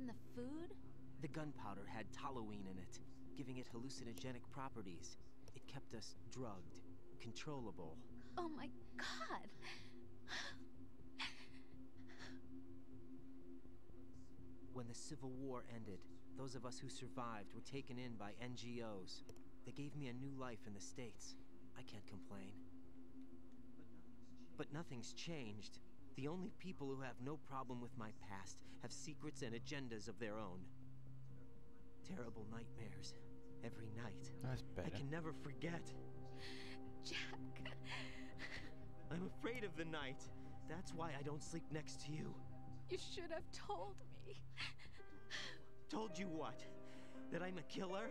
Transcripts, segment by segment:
In the food? The gunpowder had toluene in it, giving it hallucinogenic properties. It kept us drugged, controllable. Oh my god! When the Civil War ended, those of us who survived were taken in by NGOs. They gave me a new life in the States. I can't complain. But nothing's changed. The only people who have no problem with my past have secrets and agendas of their own. Terrible nightmares. Every night. That's I can never forget. Jack. I'm afraid of the night. That's why I don't sleep next to you. You should have told me. Told you what? That I'm a killer?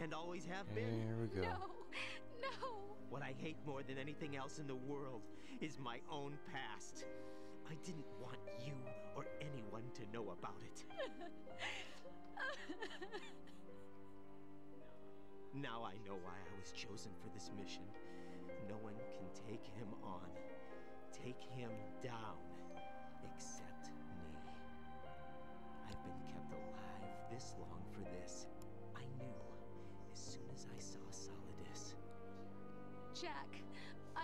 And always have been? Here we go. No, no. What I hate more than anything else in the world is my own past. I didn't want you or anyone to know about it. now I know why I was chosen for this mission. No one can take him on, take him down, except me. I've been kept alive this long for this. I knew as soon as I saw Solidus. Jack,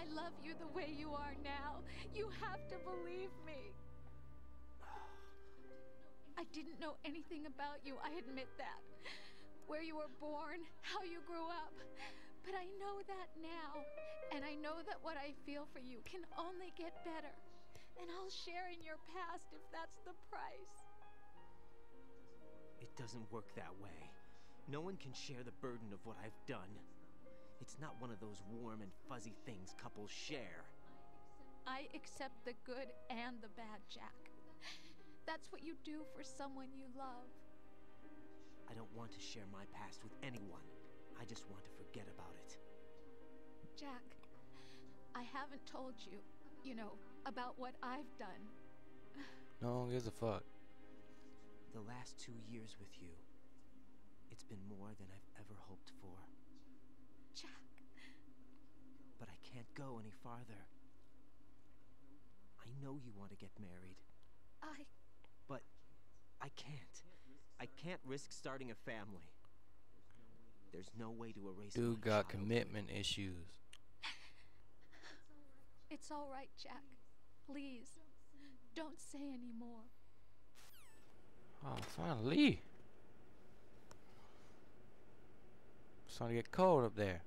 I love you the way you are now. You have to believe me. I didn't know anything about you, I admit that. Where you were born, how you grew up. But I know that now. And I know that what I feel for you can only get better. And I'll share in your past if that's the price. It doesn't work that way. No one can share the burden of what I've done. It's not one of those warm and fuzzy things couples share. I accept the good and the bad, Jack. That's what you do for someone you love. I don't want to share my past with anyone. I just want to forget about it. Jack, I haven't told you, you know, about what I've done. No one gives a fuck. The last two years with you, it's been more than I've ever hoped for. Jack, But I can't go any farther. I know you want to get married, I. but I can't. I can't risk starting a family. There's no way to erase my Dude got childhood. commitment issues. It's all right, Jack. Please, don't say any more. Oh, finally. It's starting to get cold up there.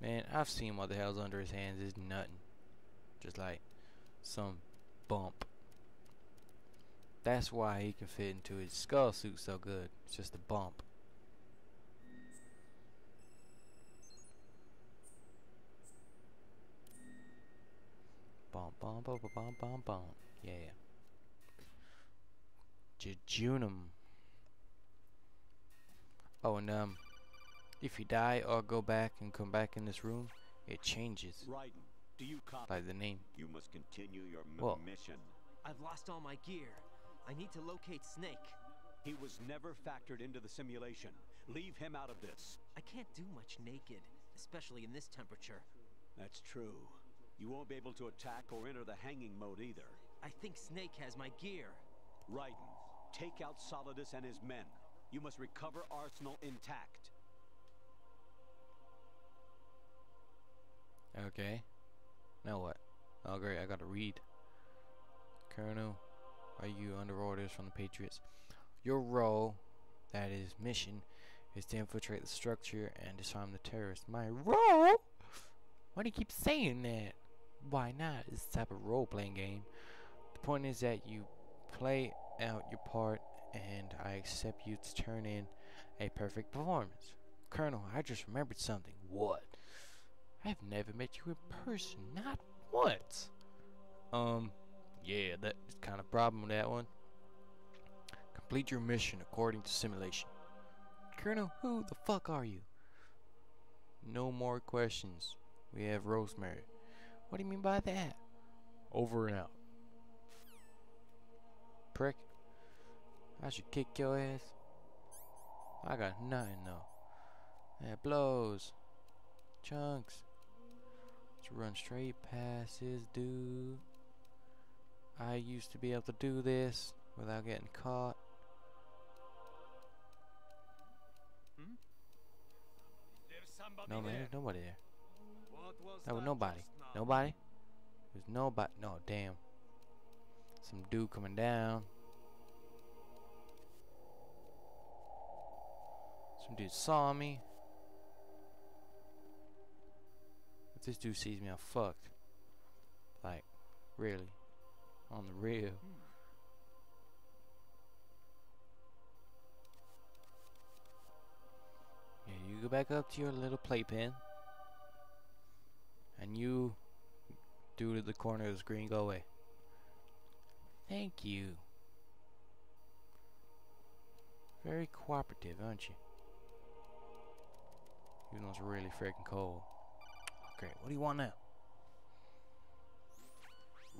Man, I've seen what the hell's under his hands is nothing. Just like some bump. That's why he can fit into his skull suit so good. It's just a bump. Bump, bump, bump, bump, bump. Yeah. Jejunum. Oh, and um, if you die or go back and come back in this room, it changes. Raiden, do you copy? Like the name. You must continue your m- Whoa. mission. I've lost all my gear. I need to locate Snake. He was never factored into the simulation. Leave him out of this. I can't do much naked, especially in this temperature. That's true. You won't be able to attack or enter the hanging mode either. I think Snake has my gear. Raiden, take out Solidus and his men. You must recover Arsenal intact. Okay. Now what? Oh great, I gotta read. Colonel, are you under orders from the Patriots? Your role, that is mission, is to infiltrate the structure and disarm the terrorists. My role? Why do you keep saying that? Why not? It's a type of role-playing game. The point is that you play out your part and I accept you to turn in a perfect performance. Colonel, I just remembered something. What? I've never met you in person, not once. Um, yeah, that's kind of problem with that one. Complete your mission according to simulation. Colonel, who the fuck are you? No more questions. We have Rosemary. What do you mean by that? Over and out. Prick. I should kick your ass. I got nothing though. That blows. Chunks. Let's run straight past this dude. I used to be able to do this without getting caught. Hmm? There's somebody No man, there's nobody there. There was nobody. Nobody? There's nobody. No, damn. Some dude coming down. Some dude saw me. This dude sees me, I'm fucked. Like, really. On the real. Yeah, you go back up to your little playpen. And you do to the corner of the screen, go away. Thank you. Very cooperative, aren't you? Even though it's really freaking cold. Okay, what do you want now?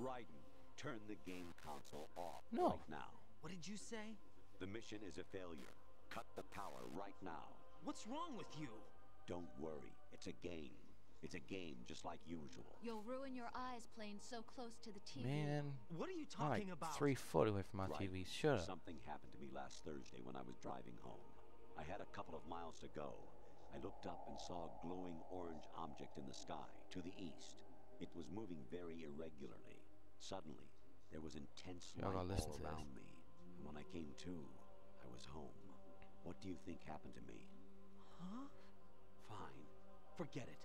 Raiden, turn the game console off No. right now. What did you say? The mission is a failure. Cut the power right now. What's wrong with you? Don't worry. It's a game. It's a game just like usual. You'll ruin your eyes playing so close to the TV. Man, What are you I'm like talking about? three foot away from my Right. TV. Shut up. Something happened to me last Thursday when I was driving home. I had a couple of miles to go. I looked up and saw a glowing orange object in the sky to the east. It was moving very irregularly. Suddenly, there was intense Y'all light gotta listen all to this. around me. And when I came to, I was home. What do you think happened to me? Huh? Fine. Forget it.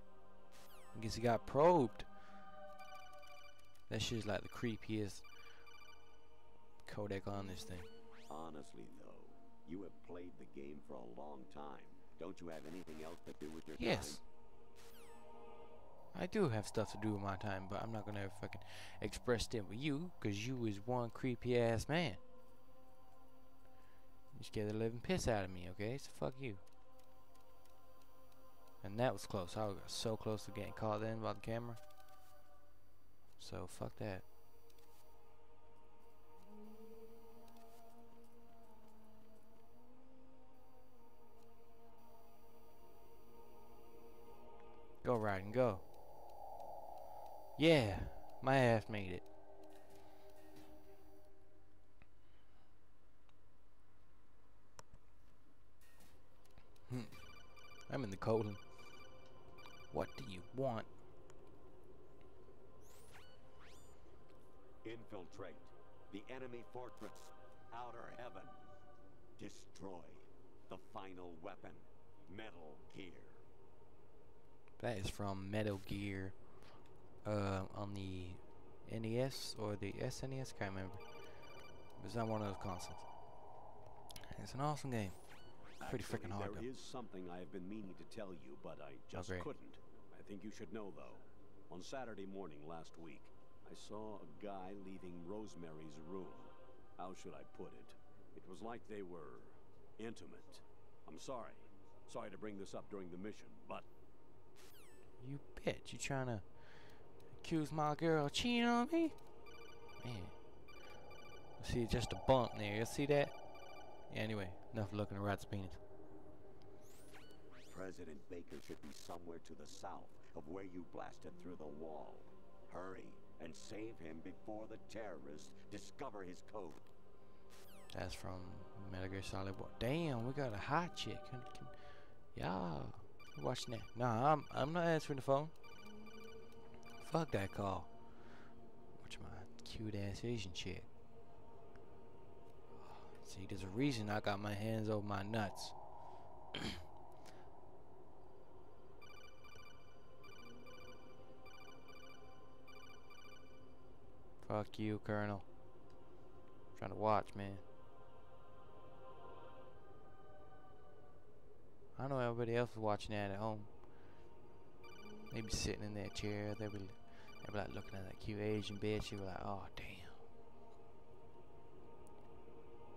I guess he got probed. That shit's like the creepiest codec on this thing. Honestly, though, you have played the game for a long time. Don't you have anything else to do with your Yes. time? I do have stuff to do with my time, but I'm not gonna fucking express it with you, cause you is one creepy ass man. You scared the living piss out of me, okay? So fuck you. And that was close. I was so close to getting caught in by the camera. So fuck that. Go and go. Yeah, my ass made it. Hmm. I'm in the colon. What do you want? Infiltrate the enemy fortress, Outer Heaven. Destroy the final weapon, Metal Gear. That is from Metal Gear uh, on the NES or the SNES, can't remember. It was on one of those consoles. It's an awesome game. Pretty freaking hard, There though. is something I have been meaning to tell you, but I just couldn't. I think you should know, though. On Saturday morning last week, I saw a guy leaving Rosemary's room. How should I put it? It was like they were intimate. I'm sorry. Sorry to bring this up during the mission, You bitch, you trying to accuse my girl of cheating on me? Man. See, just a bump there. You see that? Yeah, anyway, enough looking at rat's penis. President Baker should be somewhere to the south of where you blasted through the wall. Hurry and save him before the terrorists discover his code. That's from Metal Gear Solid War. Damn, we got a hot chick. Can, can, y'all watching that? Nah, I'm I'm not answering the phone. Fuck that call. Watch my cute ass Asian chick. See, there's a reason I got my hands over my nuts. Fuck you, Colonel. trying to watch, man. I know everybody else is watching that at home. They be sitting in that chair. They be, they be like looking at that cute Asian bitch. You be like, oh damn.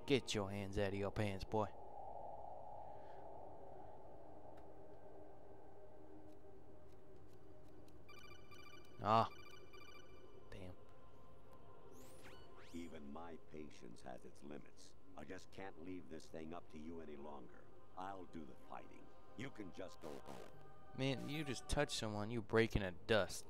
Get your hands out of your pants, boy. Ah. Damn. Even my patience has its limits. I just can't leave this thing up to you any longer. I'll do the fighting. You can just go home. Man, you just touch someone, you breaking a dust.